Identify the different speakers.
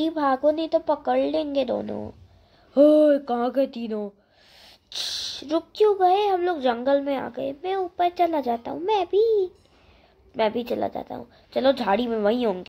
Speaker 1: जल्दी भागो नहीं तो पकड़ लेंगे दोनों. हो कहाँ गए तीनों? रुक क्यों गए हम लोग जंगल में आ गए. मैं ऊपर चला जाता हूँ मैं भी. मैं भी चला जाता हूँ. चलो झाड़ी में वहीं होंगे.